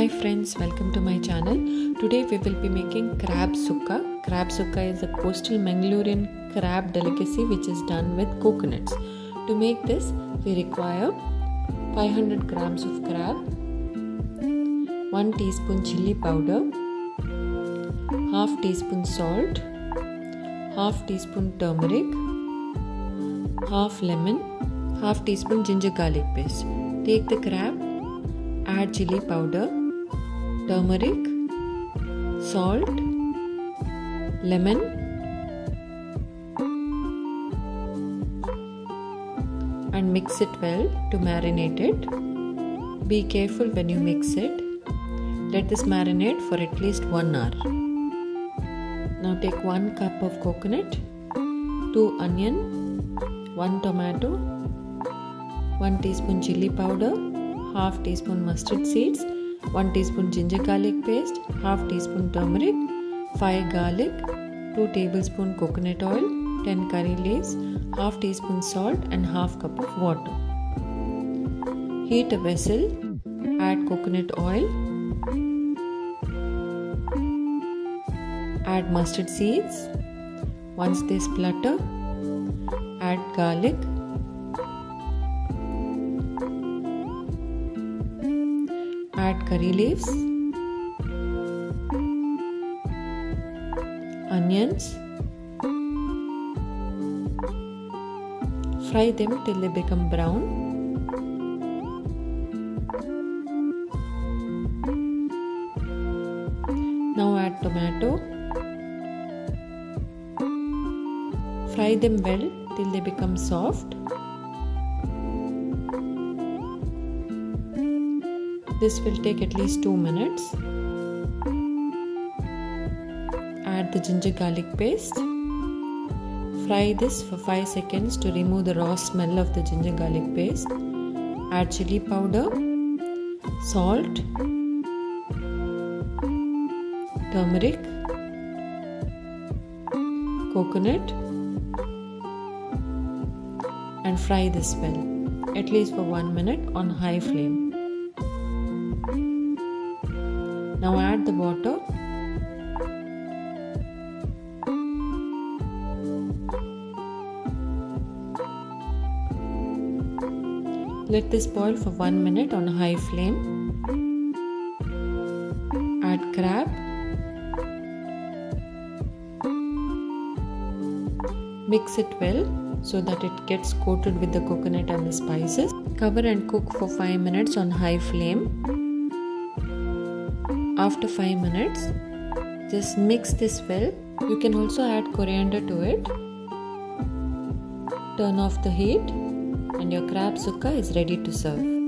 Hi friends, welcome to my channel. Today we will be making crab sukka. Crab sukka is a coastal Mangalorean crab delicacy which is done with coconuts. To make this, we require 500 grams of crab, 1 teaspoon chili powder, half teaspoon salt, half teaspoon turmeric, half lemon, half teaspoon ginger garlic paste. Take the crab, add chili powder, turmeric, salt, lemon, and mix it well to marinate it. Be careful when you mix it. Let this marinate for at least 1 hour. Now take 1 cup of coconut, 2 onion, 1 tomato, 1 teaspoon chili powder, half teaspoon mustard seeds, 1 teaspoon ginger garlic paste, 1 half teaspoon turmeric, 5 garlic, 2 tablespoon coconut oil, 10 curry leaves, 1 half teaspoon salt and 1 half cup of water. Heat a vessel, add coconut oil, add mustard seeds. Once they splutter, add garlic add curry leaves, onions, fry them till they become brown. Now add tomato. Fry them well till they become soft. This will take at least 2 minutes. Add the ginger garlic paste. Fry this for 5 seconds to remove the raw smell of the ginger garlic paste. Add chili powder, salt, turmeric, coconut, and fry this well at least for 1 minute on high flame. Now add the water. Let this boil for 1 minute on high flame. Add crab. Mix it well so that it gets coated with the coconut and the spices. Cover and cook for 5 minutes on high flame. After 5 minutes, just mix this well. You can also add coriander to it. Turn off the heat and your crab sukka is ready to serve.